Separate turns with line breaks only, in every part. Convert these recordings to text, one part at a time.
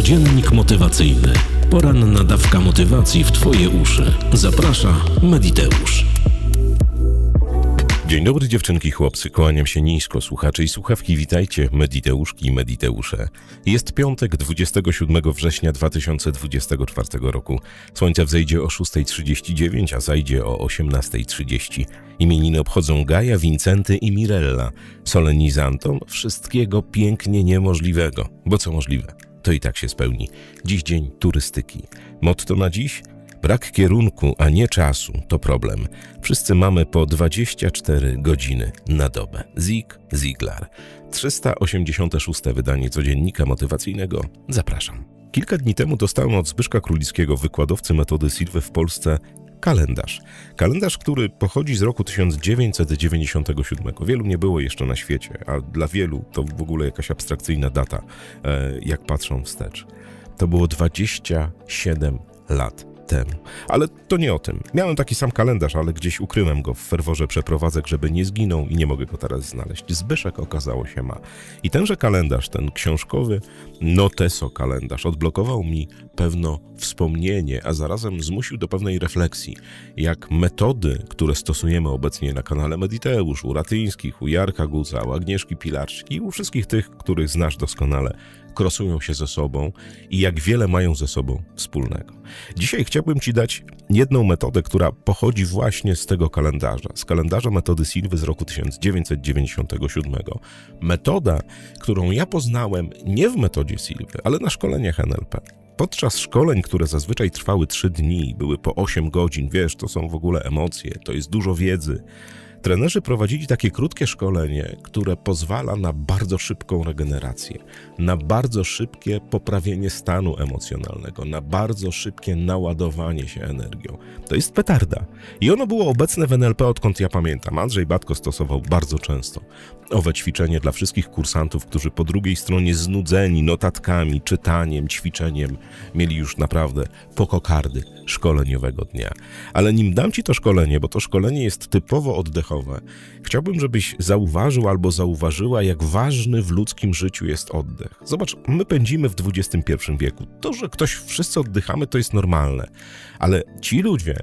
Codziennik motywacyjny. Poranna dawka motywacji w Twoje uszy. Zaprasza Mediteusz.
Dzień dobry dziewczynki chłopcy, kłaniam się nisko, słuchacze i słuchawki, witajcie, mediteuszki i mediteusze. Jest piątek, 27 września 2024 roku. Słońce wzejdzie o 6.39, a zajdzie o 18.30. Imieniny obchodzą Gaja, Wincenty i Mirella. Solenizantom wszystkiego pięknie niemożliwego, bo co możliwe, to i tak się spełni. Dziś dzień turystyki. Motto na dziś – Brak kierunku, a nie czasu to problem. Wszyscy mamy po 24 godziny na dobę. Zig Ziglar. 386. wydanie codziennika motywacyjnego. Zapraszam. Kilka dni temu dostałem od Zbyszka Królickiego, wykładowcy metody Silwy w Polsce, kalendarz. Kalendarz, który pochodzi z roku 1997. Wielu nie było jeszcze na świecie, a dla wielu to w ogóle jakaś abstrakcyjna data, e, jak patrzą wstecz. To było 27 lat temu. Ale to nie o tym. Miałem taki sam kalendarz, ale gdzieś ukryłem go w ferworze przeprowadzek, żeby nie zginął i nie mogę go teraz znaleźć. Zbyszek okazało się ma. I tenże kalendarz, ten książkowy Noteso kalendarz odblokował mi pewno wspomnienie, a zarazem zmusił do pewnej refleksji, jak metody, które stosujemy obecnie na kanale Mediteusz, u Ratyńskich, u Jarka Guca, u Agnieszki Pilarczyk u wszystkich tych, których znasz doskonale, krosują się ze sobą i jak wiele mają ze sobą wspólnego. Dzisiaj chciałbym Ci dać jedną metodę, która pochodzi właśnie z tego kalendarza, z kalendarza metody Silwy z roku 1997. Metoda, którą ja poznałem nie w metodzie Silwy, ale na szkoleniach NLP. Podczas szkoleń, które zazwyczaj trwały 3 dni, były po 8 godzin, wiesz, to są w ogóle emocje, to jest dużo wiedzy. Trenerzy prowadzili takie krótkie szkolenie, które pozwala na bardzo szybką regenerację, na bardzo szybkie poprawienie stanu emocjonalnego, na bardzo szybkie naładowanie się energią. To jest petarda. I ono było obecne w NLP odkąd ja pamiętam. Andrzej Batko stosował bardzo często owe ćwiczenie dla wszystkich kursantów, którzy po drugiej stronie znudzeni notatkami, czytaniem, ćwiczeniem mieli już naprawdę pokokardy szkoleniowego dnia. Ale nim dam Ci to szkolenie, bo to szkolenie jest typowo oddechowe, chciałbym, żebyś zauważył albo zauważyła, jak ważny w ludzkim życiu jest oddech. Zobacz, my pędzimy w XXI wieku. To, że ktoś wszyscy oddychamy, to jest normalne, ale ci ludzie,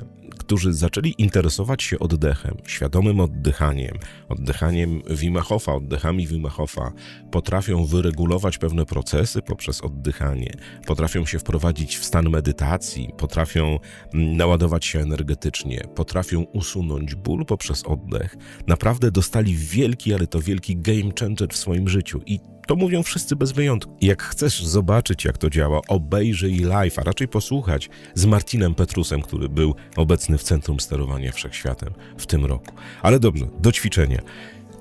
którzy zaczęli interesować się oddechem, świadomym oddychaniem, oddychaniem Wim Hofa, oddechami Wim Hofa, potrafią wyregulować pewne procesy poprzez oddychanie, potrafią się wprowadzić w stan medytacji, potrafią mm, naładować się energetycznie, potrafią usunąć ból poprzez oddech. Naprawdę dostali wielki, ale to wielki game changer w swoim życiu i to mówią wszyscy bez wyjątku. Jak chcesz zobaczyć, jak to działa, obejrzyj live, a raczej posłuchać z Martinem Petrusem, który był obecny w Centrum Sterowania Wszechświatem w tym roku. Ale dobrze, do ćwiczenia.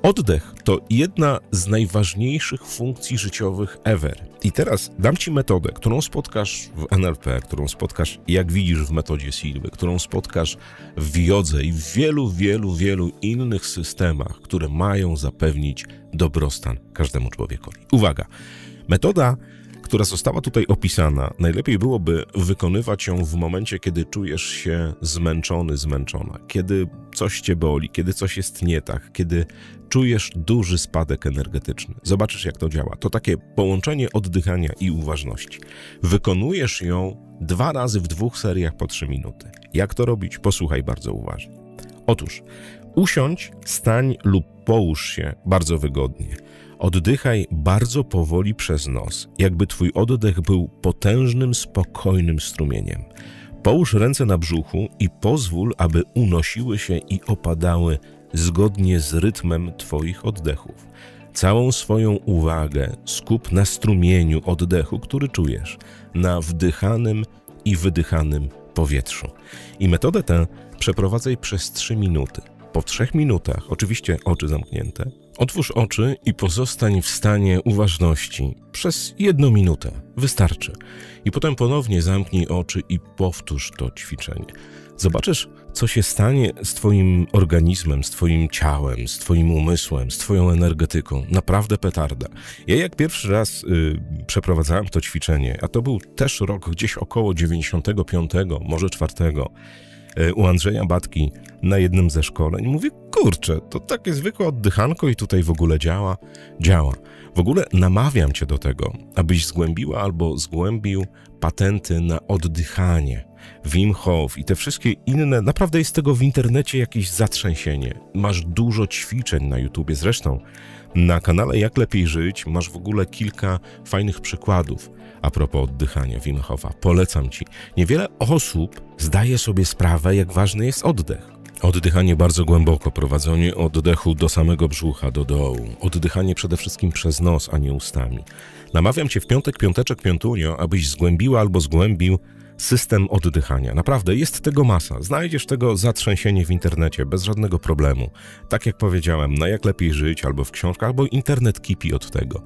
Oddech to jedna z najważniejszych funkcji życiowych ever. I teraz dam Ci metodę, którą spotkasz w NLP, którą spotkasz, jak widzisz, w metodzie Silwy, którą spotkasz w jodze i w wielu, wielu, wielu innych systemach, które mają zapewnić dobrostan każdemu człowiekowi. Uwaga! Metoda która została tutaj opisana, najlepiej byłoby wykonywać ją w momencie, kiedy czujesz się zmęczony, zmęczona, kiedy coś cię boli, kiedy coś jest nie tak, kiedy czujesz duży spadek energetyczny. Zobaczysz, jak to działa. To takie połączenie oddychania i uważności. Wykonujesz ją dwa razy w dwóch seriach po trzy minuty. Jak to robić? Posłuchaj bardzo uważnie. Otóż usiądź, stań lub połóż się bardzo wygodnie. Oddychaj bardzo powoli przez nos, jakby twój oddech był potężnym, spokojnym strumieniem. Połóż ręce na brzuchu i pozwól, aby unosiły się i opadały zgodnie z rytmem twoich oddechów. Całą swoją uwagę skup na strumieniu oddechu, który czujesz, na wdychanym i wydychanym powietrzu. I metodę tę przeprowadzaj przez 3 minuty. Po trzech minutach, oczywiście oczy zamknięte, otwórz oczy i pozostań w stanie uważności przez jedną minutę. Wystarczy. I potem ponownie zamknij oczy i powtórz to ćwiczenie. Zobaczysz, co się stanie z Twoim organizmem, z Twoim ciałem, z Twoim umysłem, z Twoją energetyką. Naprawdę petarda. Ja jak pierwszy raz y, przeprowadzałem to ćwiczenie, a to był też rok gdzieś około 95, może 4, y, u Andrzeja Batki na jednym ze szkoleń, mówię, kurczę, to takie zwykłe oddychanko i tutaj w ogóle działa? Działa. W ogóle namawiam cię do tego, abyś zgłębiła albo zgłębił patenty na oddychanie. Wim Hof i te wszystkie inne, naprawdę jest tego w internecie jakieś zatrzęsienie. Masz dużo ćwiczeń na YouTubie, zresztą na kanale Jak Lepiej Żyć masz w ogóle kilka fajnych przykładów a propos oddychania Wim Hofa. Polecam ci. Niewiele osób zdaje sobie sprawę, jak ważny jest oddech. Oddychanie bardzo głęboko, prowadzenie oddechu do samego brzucha, do dołu. Oddychanie przede wszystkim przez nos, a nie ustami. Namawiam cię w piątek, piąteczek, piątunio, abyś zgłębiła albo zgłębił system oddychania. Naprawdę jest tego masa. Znajdziesz tego zatrzęsienie w internecie bez żadnego problemu. Tak jak powiedziałem, na jak lepiej żyć, albo w książkach, albo internet kipi od tego.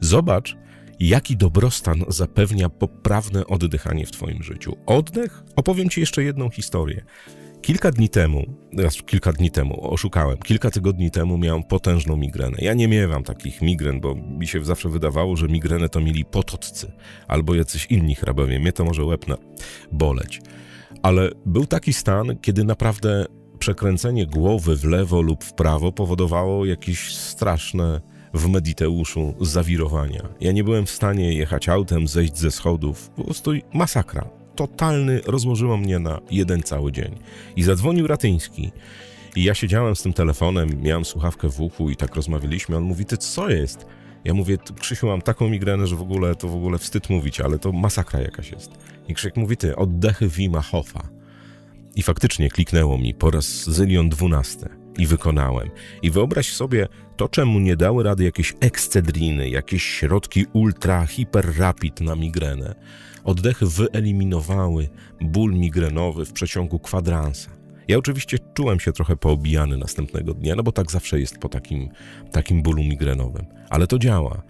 Zobacz, jaki dobrostan zapewnia poprawne oddychanie w Twoim życiu. Oddech? Opowiem Ci jeszcze jedną historię. Kilka dni temu, kilka dni temu, oszukałem, kilka tygodni temu miałem potężną migrenę. Ja nie miewam takich migren, bo mi się zawsze wydawało, że migrenę to mieli potoccy albo jacyś inni hrabowie. Mnie to może łeb boleć. Ale był taki stan, kiedy naprawdę przekręcenie głowy w lewo lub w prawo powodowało jakieś straszne w Mediteuszu zawirowania. Ja nie byłem w stanie jechać autem, zejść ze schodów. Po prostu masakra. Totalny rozłożyło mnie na jeden cały dzień. I zadzwonił Ratyński. I ja siedziałem z tym telefonem, miałem słuchawkę w uchu i tak rozmawialiśmy. On mówi, ty co jest? Ja mówię, Krzysiu, mam taką migrenę, że w ogóle to w ogóle wstyd mówić, ale to masakra jakaś jest. I Krzysiek mówi, ty, oddechy Wima Hofa. I faktycznie kliknęło mi po raz zylion dwunaste i wykonałem. I wyobraź sobie to, czemu nie dały rady jakieś ekscedriny, jakieś środki ultra, hiper rapid na migrenę. Oddechy wyeliminowały ból migrenowy w przeciągu kwadransa. Ja oczywiście czułem się trochę poobijany następnego dnia, no bo tak zawsze jest po takim, takim bólu migrenowym. Ale to działa.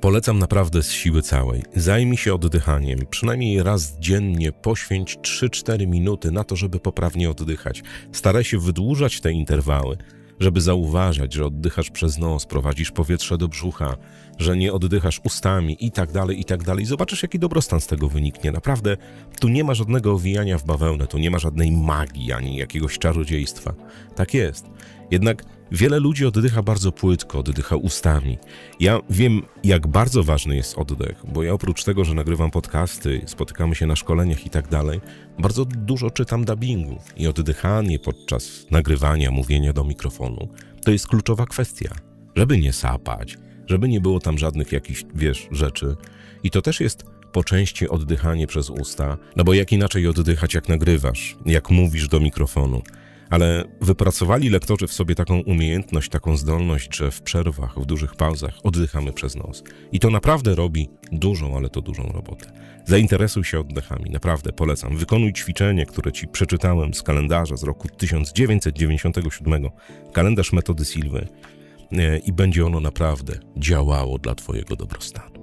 Polecam naprawdę z siły całej. Zajmij się oddychaniem. Przynajmniej raz dziennie poświęć 3-4 minuty na to, żeby poprawnie oddychać. Staraj się wydłużać te interwały żeby zauważać, że oddychasz przez nos, prowadzisz powietrze do brzucha, że nie oddychasz ustami i tak dalej, i tak dalej. Zobaczysz, jaki dobrostan z tego wyniknie. Naprawdę, tu nie ma żadnego owijania w bawełnę, tu nie ma żadnej magii ani jakiegoś czarodziejstwa. Tak jest. Jednak wiele ludzi oddycha bardzo płytko, oddycha ustami. Ja wiem, jak bardzo ważny jest oddech, bo ja oprócz tego, że nagrywam podcasty, spotykamy się na szkoleniach i tak dalej, bardzo dużo czytam dubbingów i oddychanie podczas nagrywania, mówienia do mikrofonu to jest kluczowa kwestia. Żeby nie sapać, żeby nie było tam żadnych jakichś, wiesz, rzeczy. I to też jest po części oddychanie przez usta, no bo jak inaczej oddychać, jak nagrywasz, jak mówisz do mikrofonu ale wypracowali lektorzy w sobie taką umiejętność, taką zdolność, że w przerwach, w dużych pauzach oddychamy przez nos. I to naprawdę robi dużą, ale to dużą robotę. Zainteresuj się oddechami, naprawdę polecam. Wykonuj ćwiczenie, które ci przeczytałem z kalendarza z roku 1997, kalendarz metody Silwy, e, i będzie ono naprawdę działało dla Twojego dobrostanu.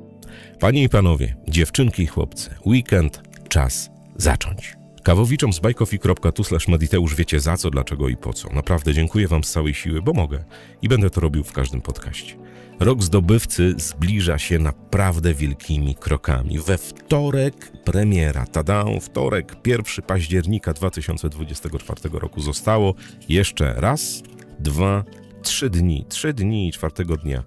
Panie i panowie, dziewczynki i chłopcy, weekend, czas zacząć. Kawowiczom z bajkofi.tu mediteusz wiecie za co, dlaczego i po co. Naprawdę dziękuję wam z całej siły, bo mogę i będę to robił w każdym podcaście. Rok zdobywcy zbliża się naprawdę wielkimi krokami. We wtorek premiera, tada, wtorek 1 października 2024 roku zostało jeszcze raz, dwa, trzy dni, trzy dni i czwartego dnia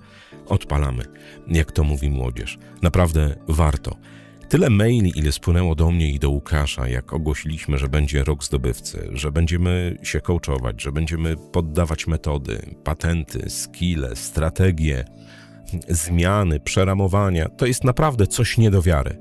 odpalamy, jak to mówi młodzież. Naprawdę warto. Tyle maili, ile spłynęło do mnie i do Łukasza, jak ogłosiliśmy, że będzie rok zdobywcy, że będziemy się coachować, że będziemy poddawać metody, patenty, skille, strategie, zmiany, przeramowania. To jest naprawdę coś nie do wiary.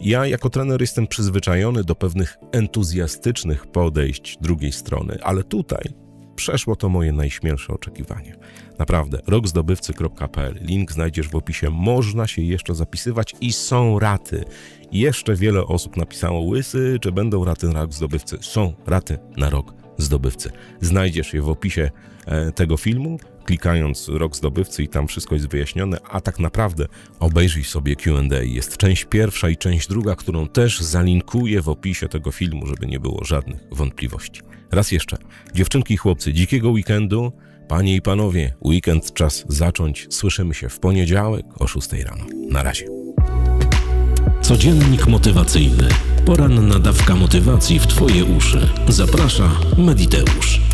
Ja jako trener jestem przyzwyczajony do pewnych entuzjastycznych podejść drugiej strony, ale tutaj przeszło to moje najśmielsze oczekiwanie. Naprawdę, rokzdobywcy.pl. Link znajdziesz w opisie. Można się jeszcze zapisywać i są raty. Jeszcze wiele osób napisało łysy, czy będą raty na rok zdobywcy. Są raty na rok zdobywcy. Znajdziesz je w opisie e, tego filmu, klikając rok zdobywcy i tam wszystko jest wyjaśnione, a tak naprawdę obejrzyj sobie Q&A. Jest część pierwsza i część druga, którą też zalinkuję w opisie tego filmu, żeby nie było żadnych wątpliwości. Raz jeszcze, dziewczynki i chłopcy, dzikiego weekendu, Panie i panowie, weekend czas zacząć. Słyszymy się w poniedziałek o 6 rano. Na razie.
Codziennik motywacyjny. Poranna dawka motywacji w Twoje uszy. Zaprasza Mediteusz.